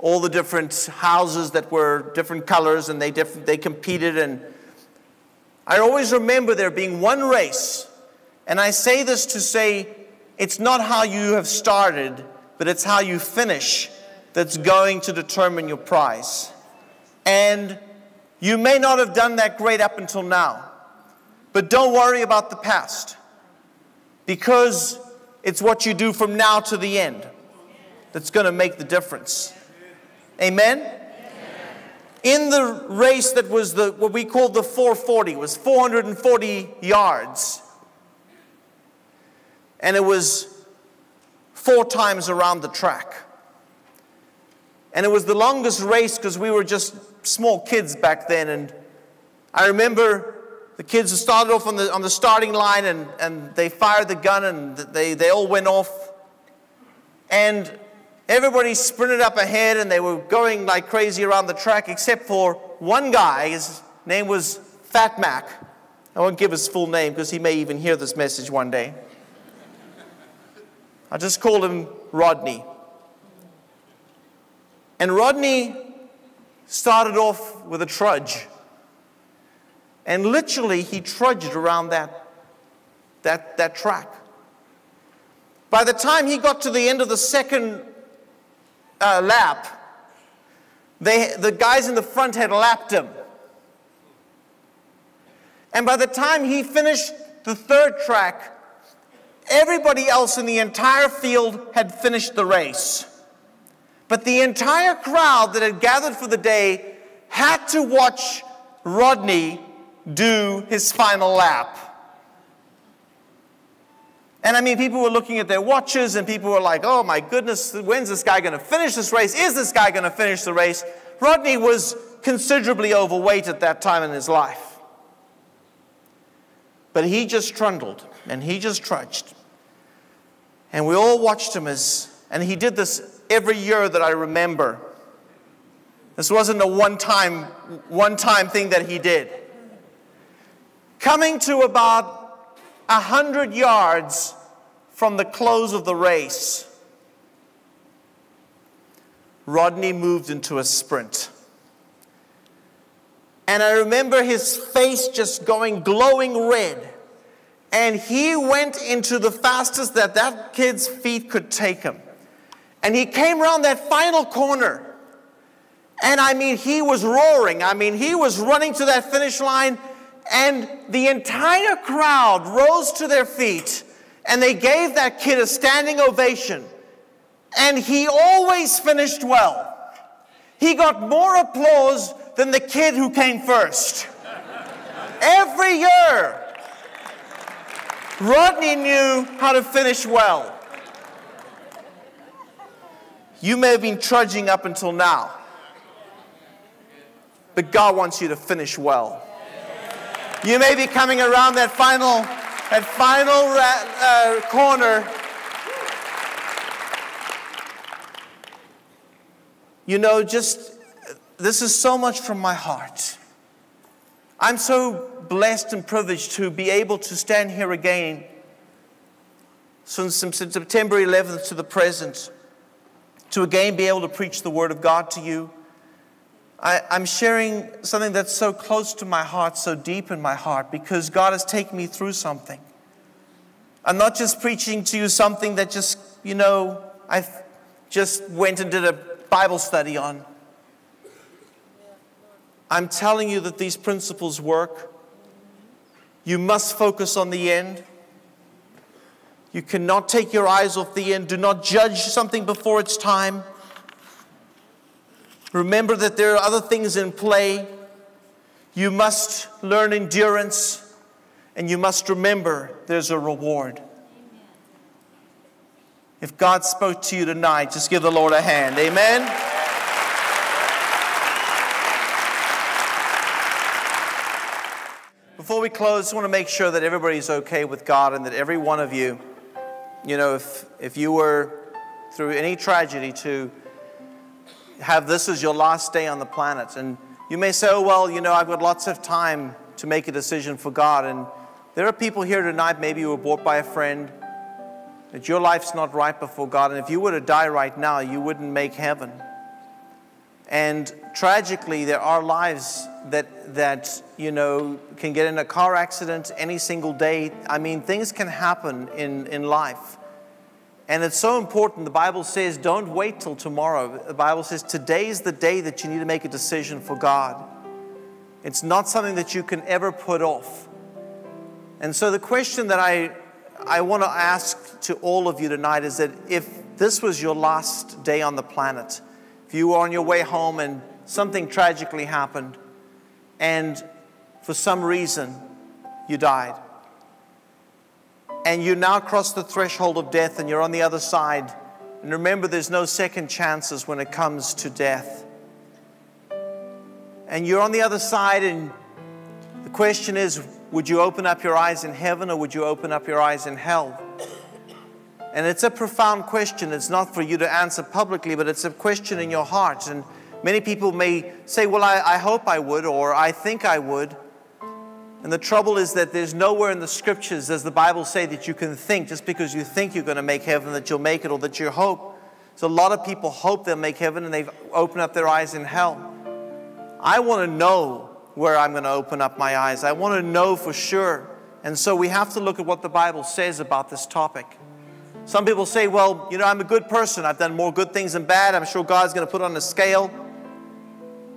all the different houses that were different colors and they, diff- they competed. And I always remember there being one race. And I say this to say it's not how you have started, but it's how you finish that's going to determine your prize. And you may not have done that great up until now, but don't worry about the past because it's what you do from now to the end that's going to make the difference. Amen? In the race that was the what we called the 440 was 440 yards. And it was four times around the track. And it was the longest race because we were just small kids back then. And I remember the kids started off on the, on the starting line and, and they fired the gun and they, they all went off. And everybody sprinted up ahead and they were going like crazy around the track except for one guy. His name was Fat Mac. I won't give his full name because he may even hear this message one day. I just called him Rodney. And Rodney started off with a trudge. And literally, he trudged around that, that, that track. By the time he got to the end of the second uh, lap, they, the guys in the front had lapped him. And by the time he finished the third track, everybody else in the entire field had finished the race. But the entire crowd that had gathered for the day had to watch Rodney do his final lap. And I mean, people were looking at their watches and people were like, oh my goodness, when's this guy going to finish this race? Is this guy going to finish the race? Rodney was considerably overweight at that time in his life. But he just trundled and he just trudged. And we all watched him as, and he did this every year that I remember. This wasn't a one time, one time thing that he did. Coming to about a hundred yards from the close of the race, Rodney moved into a sprint. And I remember his face just going glowing red. And he went into the fastest that that kid's feet could take him. And he came around that final corner. And I mean, he was roaring. I mean, he was running to that finish line. And the entire crowd rose to their feet and they gave that kid a standing ovation. And he always finished well. He got more applause than the kid who came first. Every year, Rodney knew how to finish well. You may have been trudging up until now, but God wants you to finish well. You may be coming around that final, that final uh, corner. You know, just this is so much from my heart. I'm so blessed and privileged to be able to stand here again since September 11th to the present, to again be able to preach the Word of God to you. I, am sharing something that's so close to my heart, so deep in my heart, because God has taken me through something. I'm not just preaching to you something that just, you know, I just went and did a Bible study on. I'm telling you that these principles work. You must focus on the end. You cannot take your eyes off the end. Do not judge something before it's time. Remember that there are other things in play. You must learn endurance, and you must remember there's a reward. If God spoke to you tonight, just give the Lord a hand. Amen. Before we close, I want to make sure that everybody's okay with God and that every one of you, you know, if, if you were through any tragedy to have this as your last day on the planet, and you may say, oh, well, you know, I've got lots of time to make a decision for God. And there are people here tonight, maybe you were bought by a friend, that your life's not right before God. And if you were to die right now, you wouldn't make heaven. And tragically, there are lives that, that, you know, can get in a car accident any single day. I mean, things can happen in, in life. And it's so important. The Bible says, don't wait till tomorrow. The Bible says, today is the day that you need to make a decision for God. It's not something that you can ever put off. And so, the question that I, I want to ask to all of you tonight is that if this was your last day on the planet, if you were on your way home and something tragically happened, and for some reason you died, and you now cross the threshold of death and you're on the other side, and remember there's no second chances when it comes to death. And you're on the other side, and the question is would you open up your eyes in heaven or would you open up your eyes in hell? And it's a profound question. It's not for you to answer publicly, but it's a question in your heart. And many people may say, Well, I, I hope I would, or I think I would. And the trouble is that there's nowhere in the scriptures does the Bible say that you can think just because you think you're going to make heaven that you'll make it or that you hope. So a lot of people hope they'll make heaven and they've opened up their eyes in hell. I want to know where I'm going to open up my eyes. I want to know for sure. And so we have to look at what the Bible says about this topic. Some people say, well, you know, I'm a good person. I've done more good things than bad. I'm sure God's going to put on a scale.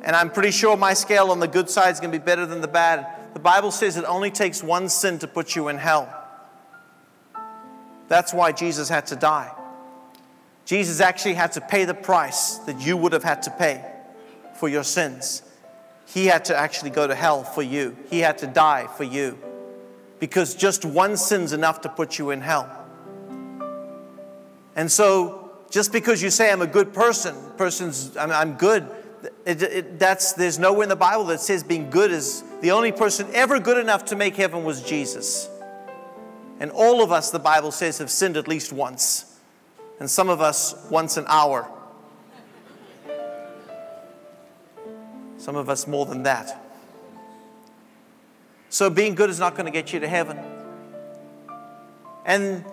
And I'm pretty sure my scale on the good side is going to be better than the bad. The Bible says it only takes one sin to put you in hell. That's why Jesus had to die. Jesus actually had to pay the price that you would have had to pay for your sins. He had to actually go to hell for you, He had to die for you. Because just one sin's enough to put you in hell. And so, just because you say I'm a good person, person's I'm, I'm good, it, it, that's there's nowhere in the Bible that says being good is the only person ever good enough to make heaven was Jesus. And all of us, the Bible says, have sinned at least once, and some of us once an hour. Some of us more than that. So being good is not going to get you to heaven. And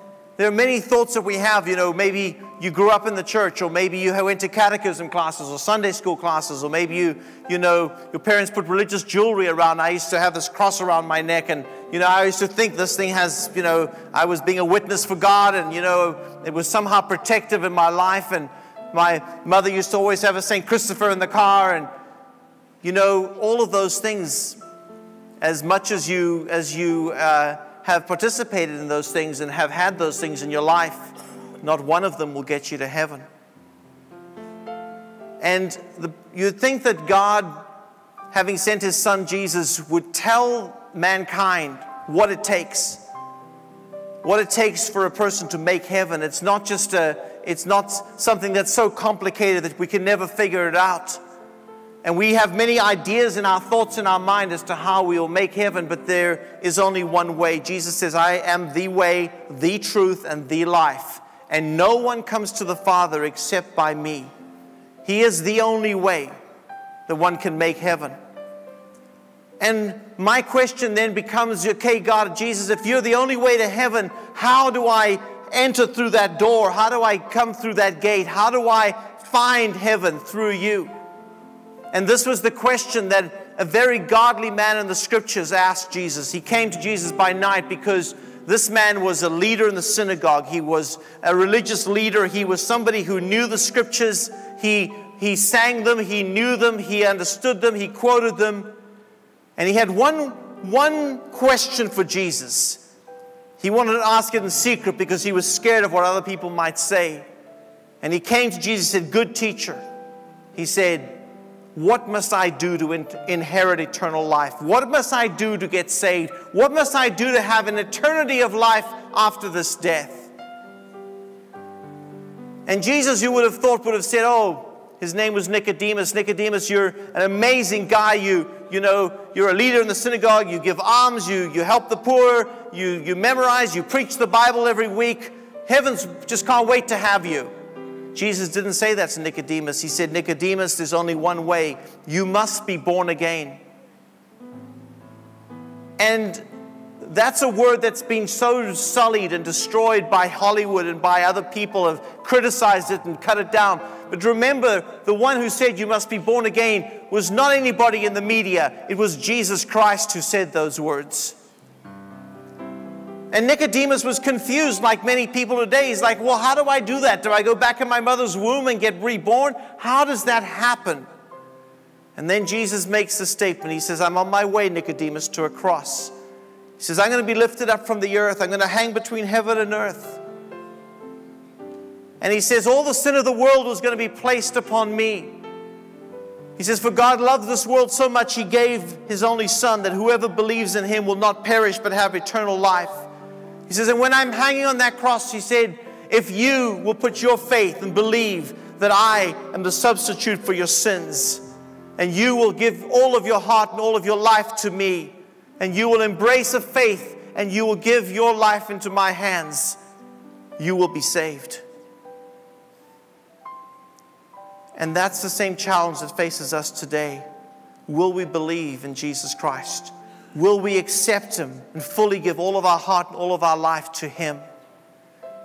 there are many thoughts that we have. You know, maybe you grew up in the church, or maybe you went to catechism classes or Sunday school classes, or maybe you, you know, your parents put religious jewelry around. I used to have this cross around my neck, and, you know, I used to think this thing has, you know, I was being a witness for God, and, you know, it was somehow protective in my life. And my mother used to always have a St. Christopher in the car, and, you know, all of those things, as much as you, as you, uh, have participated in those things and have had those things in your life, not one of them will get you to heaven. And the, you'd think that God, having sent his son Jesus, would tell mankind what it takes. What it takes for a person to make heaven. It's not just a, it's not something that's so complicated that we can never figure it out. And we have many ideas in our thoughts in our mind as to how we will make heaven, but there is only one way. Jesus says, I am the way, the truth, and the life. And no one comes to the Father except by me. He is the only way that one can make heaven. And my question then becomes okay, God, Jesus, if you're the only way to heaven, how do I enter through that door? How do I come through that gate? How do I find heaven through you? And this was the question that a very godly man in the scriptures asked Jesus. He came to Jesus by night because this man was a leader in the synagogue. He was a religious leader. He was somebody who knew the scriptures. He, he sang them, he knew them, he understood them, he quoted them. And he had one, one question for Jesus. He wanted to ask it in secret because he was scared of what other people might say. And he came to Jesus and said, Good teacher. He said, what must I do to in- inherit eternal life? What must I do to get saved? What must I do to have an eternity of life after this death? And Jesus, you would have thought, would have said, Oh, his name was Nicodemus. Nicodemus, you're an amazing guy. You, you know, you're a leader in the synagogue. You give alms. You, you help the poor. You, you memorize. You preach the Bible every week. Heavens just can't wait to have you. Jesus didn't say that to Nicodemus. He said, Nicodemus, there's only one way. You must be born again. And that's a word that's been so sullied and destroyed by Hollywood and by other people have criticized it and cut it down. But remember, the one who said you must be born again was not anybody in the media. It was Jesus Christ who said those words. And Nicodemus was confused, like many people today. He's like, Well, how do I do that? Do I go back in my mother's womb and get reborn? How does that happen? And then Jesus makes the statement. He says, I'm on my way, Nicodemus, to a cross. He says, I'm going to be lifted up from the earth. I'm going to hang between heaven and earth. And he says, All the sin of the world was going to be placed upon me. He says, For God loved this world so much, he gave his only Son, that whoever believes in him will not perish but have eternal life. He says, And when I'm hanging on that cross, he said, If you will put your faith and believe that I am the substitute for your sins, and you will give all of your heart and all of your life to me, and you will embrace a faith and you will give your life into my hands, you will be saved. And that's the same challenge that faces us today. Will we believe in Jesus Christ? Will we accept Him and fully give all of our heart and all of our life to Him?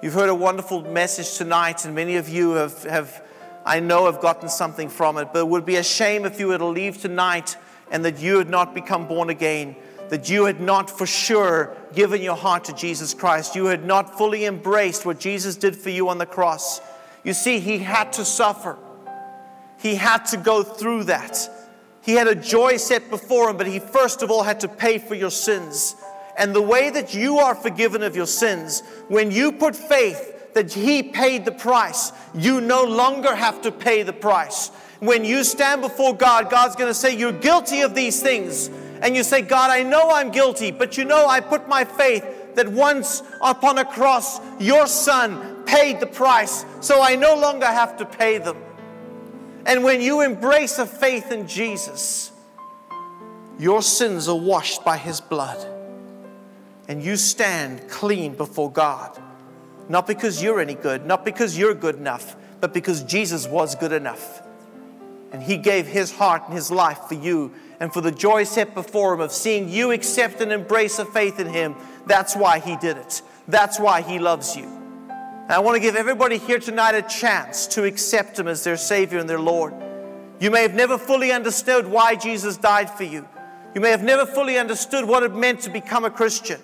You've heard a wonderful message tonight, and many of you have, have I know, have gotten something from it. But it would be a shame if you were to leave tonight and that you had not become born again, that you had not for sure given your heart to Jesus Christ, you had not fully embraced what Jesus did for you on the cross. You see, He had to suffer, He had to go through that. He had a joy set before him, but he first of all had to pay for your sins. And the way that you are forgiven of your sins, when you put faith that he paid the price, you no longer have to pay the price. When you stand before God, God's going to say, You're guilty of these things. And you say, God, I know I'm guilty, but you know, I put my faith that once upon a cross, your son paid the price, so I no longer have to pay them. And when you embrace a faith in Jesus, your sins are washed by his blood. And you stand clean before God. Not because you're any good, not because you're good enough, but because Jesus was good enough. And he gave his heart and his life for you and for the joy set before him of seeing you accept and embrace a faith in him. That's why he did it. That's why he loves you. And I want to give everybody here tonight a chance to accept Him as their Savior and their Lord. You may have never fully understood why Jesus died for you. You may have never fully understood what it meant to become a Christian.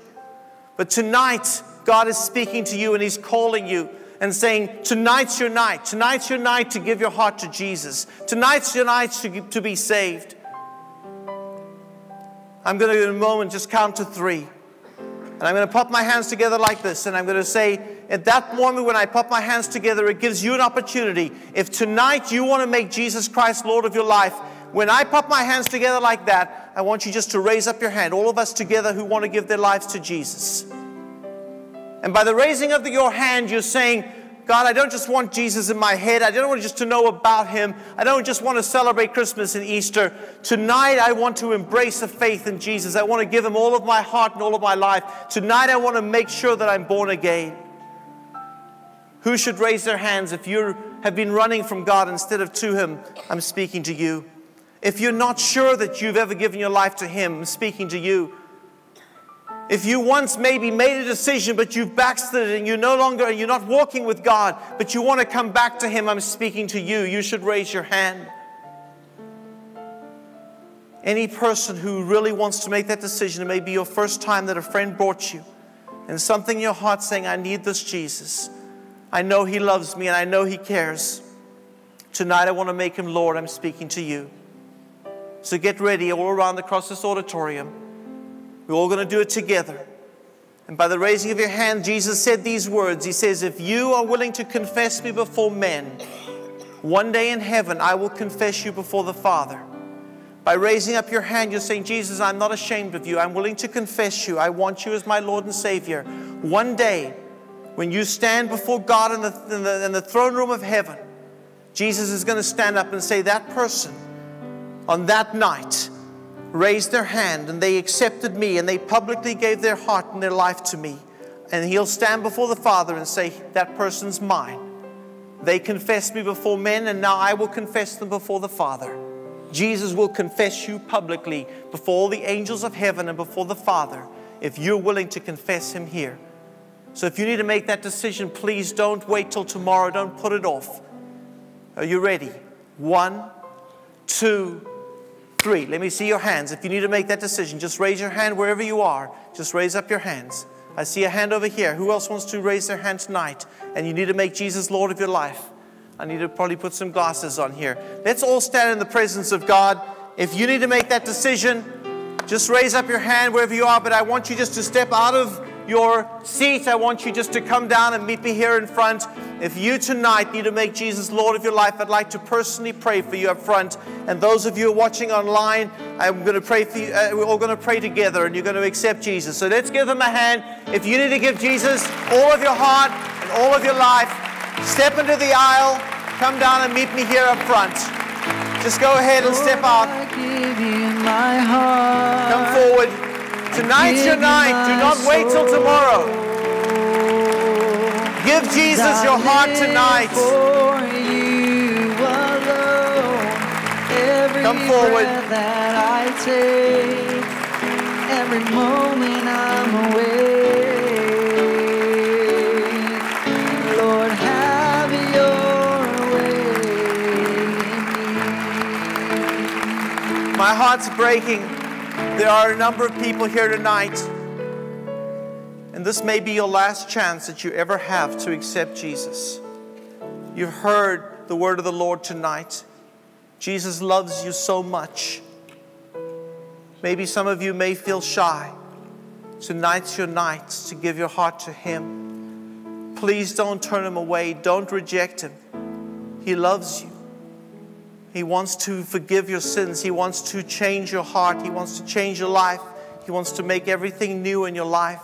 But tonight, God is speaking to you and He's calling you and saying, Tonight's your night. Tonight's your night to give your heart to Jesus. Tonight's your night to, to be saved. I'm going to, in a moment, just count to three. And I'm going to pop my hands together like this, and I'm going to say, at that moment when I put my hands together, it gives you an opportunity. If tonight you want to make Jesus Christ Lord of your life, when I put my hands together like that, I want you just to raise up your hand, all of us together who want to give their lives to Jesus. And by the raising of the, your hand, you're saying, God, I don't just want Jesus in my head. I don't want just to know about him. I don't just want to celebrate Christmas and Easter. Tonight, I want to embrace a faith in Jesus. I want to give him all of my heart and all of my life. Tonight, I want to make sure that I'm born again. Who should raise their hands if you have been running from God instead of to him? I'm speaking to you. If you're not sure that you've ever given your life to him, I'm speaking to you. If you once maybe made a decision, but you've backslidden and you're no longer, and you're not walking with God, but you want to come back to Him, I'm speaking to you. You should raise your hand. Any person who really wants to make that decision, it may be your first time that a friend brought you, and something in your heart saying, I need this Jesus. I know He loves me and I know He cares. Tonight I want to make Him Lord. I'm speaking to you. So get ready all around across this auditorium. We're all going to do it together. And by the raising of your hand, Jesus said these words He says, If you are willing to confess me before men, one day in heaven I will confess you before the Father. By raising up your hand, you're saying, Jesus, I'm not ashamed of you. I'm willing to confess you. I want you as my Lord and Savior. One day, when you stand before God in the, in the, in the throne room of heaven, Jesus is going to stand up and say, That person on that night raised their hand and they accepted me and they publicly gave their heart and their life to me. And he'll stand before the Father and say, That person's mine. They confessed me before men, and now I will confess them before the Father. Jesus will confess you publicly before all the angels of heaven and before the Father if you're willing to confess him here. So if you need to make that decision, please don't wait till tomorrow. Don't put it off. Are you ready? One, two, three. Let me see your hands. If you need to make that decision, just raise your hand wherever you are. Just raise up your hands. I see a hand over here. Who else wants to raise their hand tonight? And you need to make Jesus Lord of your life. I need to probably put some glasses on here. Let's all stand in the presence of God. If you need to make that decision, just raise up your hand wherever you are. But I want you just to step out of your seat, I want you just to come down and meet me here in front. If you tonight need to make Jesus Lord of your life, I'd like to personally pray for you up front. And those of you watching online, I'm going to pray for you. Uh, we're all going to pray together and you're going to accept Jesus. So let's give them a hand. If you need to give Jesus all of your heart and all of your life, step into the aisle, come down and meet me here up front. Just go ahead and step out. Come forward. Tonight's your night. Do not wait till tomorrow. Give Jesus your heart tonight. Come forward. That I take, every moment I'm away. Lord, have your way. My heart's breaking. There are a number of people here tonight, and this may be your last chance that you ever have to accept Jesus. You've heard the word of the Lord tonight. Jesus loves you so much. Maybe some of you may feel shy. Tonight's your night to give your heart to Him. Please don't turn Him away, don't reject Him. He loves you. He wants to forgive your sins. He wants to change your heart. He wants to change your life. He wants to make everything new in your life.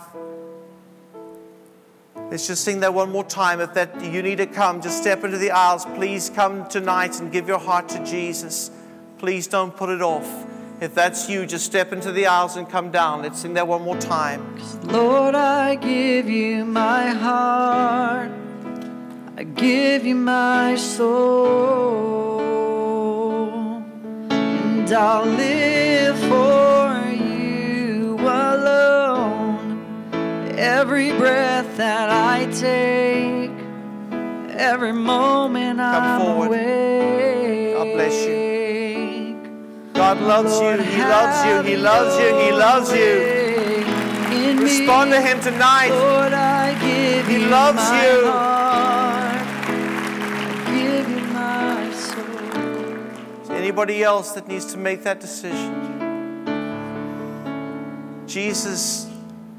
Let's just sing that one more time. If that you need to come, just step into the aisles. Please come tonight and give your heart to Jesus. Please don't put it off. If that's you, just step into the aisles and come down. Let's sing that one more time. Lord, I give you my heart. I give you my soul and I'll live for you alone. Every breath that I take, every moment Come I'm forward. awake. God bless you. God loves you. He loves you. He loves you. He loves you. Respond to Him tonight. Lord, I give He you loves my you. heart. Anybody else that needs to make that decision? Jesus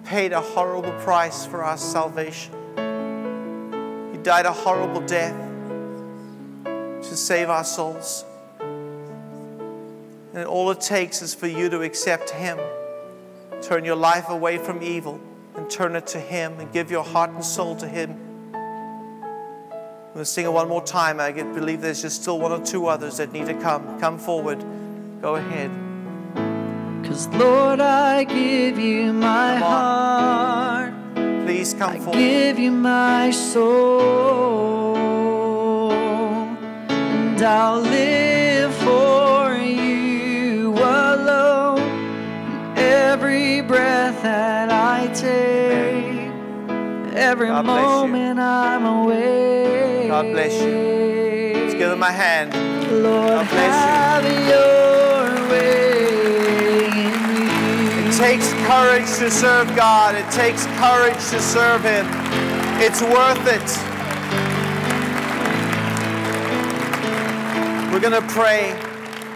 paid a horrible price for our salvation. He died a horrible death to save our souls. And all it takes is for you to accept Him. Turn your life away from evil and turn it to Him and give your heart and soul to Him. I'm going to sing it one more time. I get, believe there's just still one or two others that need to come. Come forward. Go ahead. Cause Lord, I give you my heart. Please come I forward. give you my soul. And I'll live for you alone. Every breath that I take, every bless you. moment I'm awake. God bless you. Let's give him a hand. Lord, God bless way. It takes courage to serve God. It takes courage to serve Him. It's worth it. We're going to pray.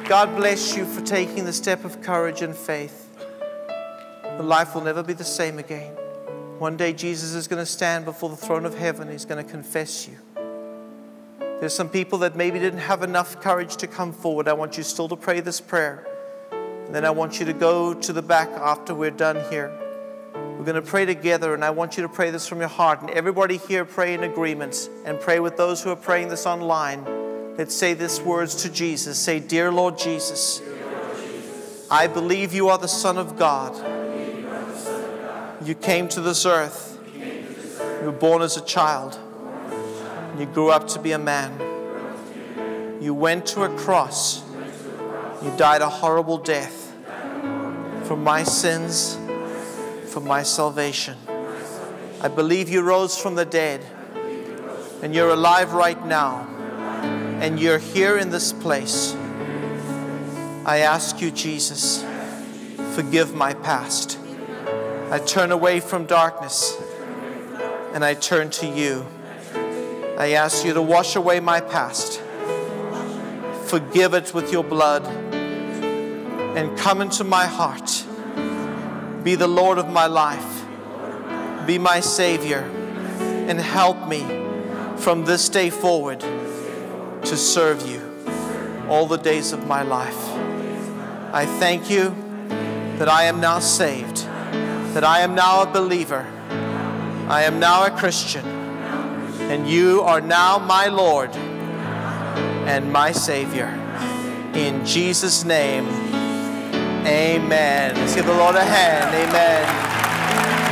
God bless you for taking the step of courage and faith. Your life will never be the same again. One day Jesus is going to stand before the throne of heaven. He's going to confess you. There's some people that maybe didn't have enough courage to come forward. I want you still to pray this prayer. And then I want you to go to the back after we're done here. We're going to pray together, and I want you to pray this from your heart. And everybody here pray in agreement and pray with those who are praying this online. Let's say these words to Jesus. Say, Dear Lord Jesus, I believe you are the Son of God. You came to this earth. You were born as a child. You grew up to be a man. You went to a cross. You died a horrible death for my sins, for my salvation. I believe you rose from the dead and you're alive right now and you're here in this place. I ask you, Jesus, forgive my past. I turn away from darkness and I turn to you. I ask you to wash away my past, forgive it with your blood, and come into my heart. Be the Lord of my life, be my Savior, and help me from this day forward to serve you all the days of my life. I thank you that I am now saved, that I am now a believer, I am now a Christian, and you are now my Lord and my Savior. In Jesus' name, amen. Let's give the Lord a hand. Amen.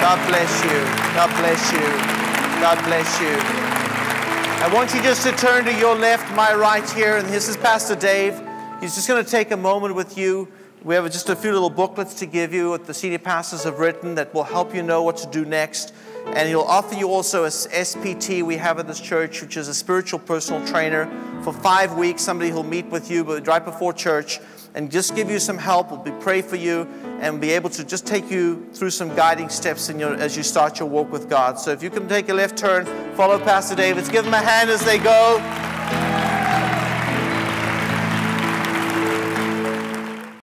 God bless you. God bless you. God bless you. I want you just to turn to your left, my right here, and this is Pastor Dave. He's just going to take a moment with you. We have just a few little booklets to give you that the senior pastors have written that will help you know what to do next. And he'll offer you also a SPT we have at this church, which is a spiritual personal trainer. For five weeks, somebody who'll meet with you but right before church and just give you some help. We'll be pray for you and be able to just take you through some guiding steps in your, as you start your walk with God. So if you can take a left turn, follow Pastor David. Give them a hand as they go.